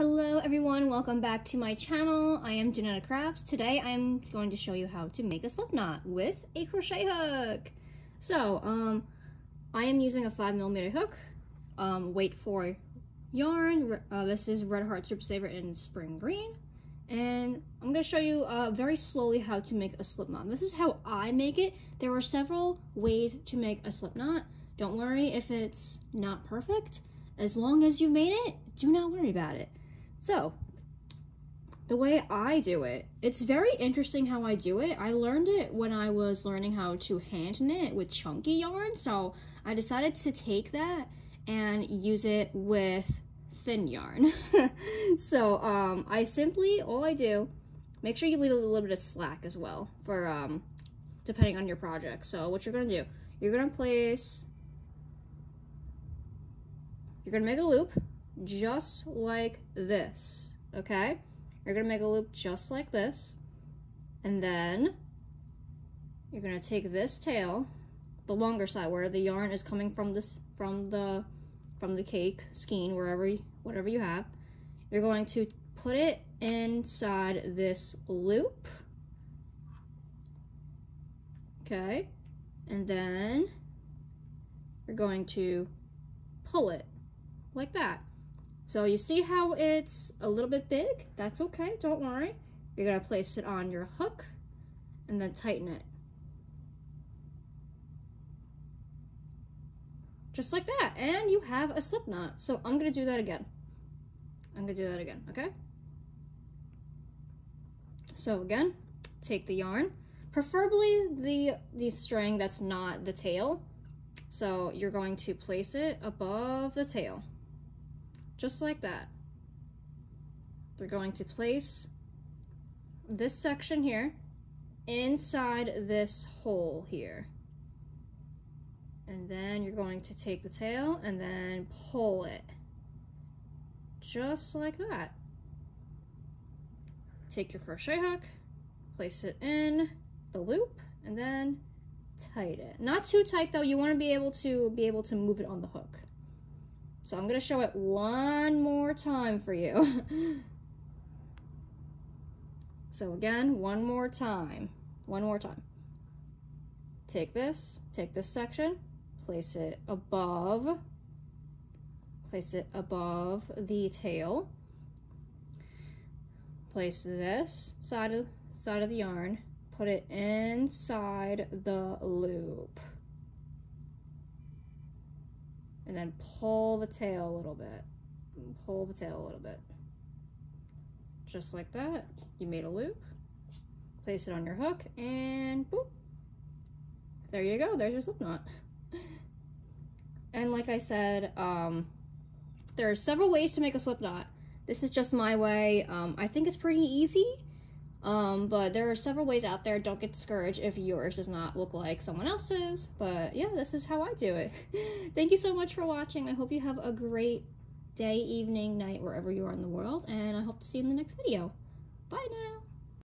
Hello everyone, welcome back to my channel. I am Jennetic Crafts. Today I am going to show you how to make a slip knot with a crochet hook. So, um, I am using a 5mm hook, um, weight 4 yarn. Uh, this is Red Heart Super Saver in Spring Green. And I'm going to show you uh, very slowly how to make a slip knot. This is how I make it. There are several ways to make a slip knot. Don't worry if it's not perfect. As long as you made it, do not worry about it. So, the way I do it, it's very interesting how I do it. I learned it when I was learning how to hand knit with chunky yarn, so I decided to take that and use it with thin yarn. so um, I simply, all I do, make sure you leave a little bit of slack as well for um, depending on your project. So what you're gonna do, you're gonna place, you're gonna make a loop, just like this, okay? You're gonna make a loop just like this, and then you're gonna take this tail, the longer side where the yarn is coming from this from the from the cake skein wherever whatever you have. You're going to put it inside this loop. Okay. And then you're going to pull it like that. So you see how it's a little bit big? That's okay, don't worry. You're gonna place it on your hook and then tighten it. Just like that, and you have a slip knot. So I'm gonna do that again. I'm gonna do that again, okay? So again, take the yarn, preferably the, the string that's not the tail. So you're going to place it above the tail just like that. We're going to place this section here inside this hole here. And then you're going to take the tail and then pull it. Just like that. Take your crochet hook, place it in the loop, and then tight it. Not too tight though, you want to be able to be able to move it on the hook. So I'm going to show it one more time for you. so again, one more time. One more time. Take this, take this section, place it above, place it above the tail. Place this side of, side of the yarn, put it inside the loop and then pull the tail a little bit. Pull the tail a little bit. Just like that. You made a loop. Place it on your hook and boop. There you go. There's your slip knot. And like I said, um, there are several ways to make a slip knot. This is just my way. Um, I think it's pretty easy. Um, but there are several ways out there. Don't get discouraged if yours does not look like someone else's. But yeah, this is how I do it. Thank you so much for watching. I hope you have a great day, evening, night, wherever you are in the world. And I hope to see you in the next video. Bye now.